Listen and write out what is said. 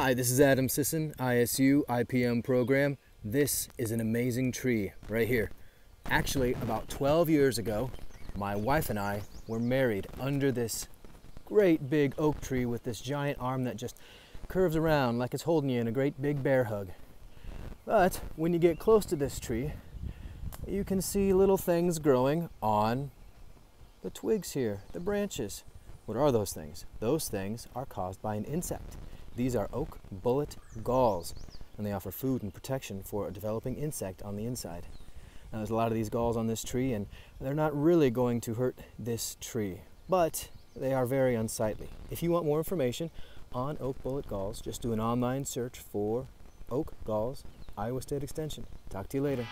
Hi, this is Adam Sisson, ISU IPM program. This is an amazing tree right here. Actually, about 12 years ago, my wife and I were married under this great big oak tree with this giant arm that just curves around like it's holding you in a great big bear hug. But when you get close to this tree, you can see little things growing on the twigs here, the branches. What are those things? Those things are caused by an insect. These are oak bullet galls, and they offer food and protection for a developing insect on the inside. Now, there's a lot of these galls on this tree, and they're not really going to hurt this tree, but they are very unsightly. If you want more information on oak bullet galls, just do an online search for oak galls, Iowa State Extension. Talk to you later.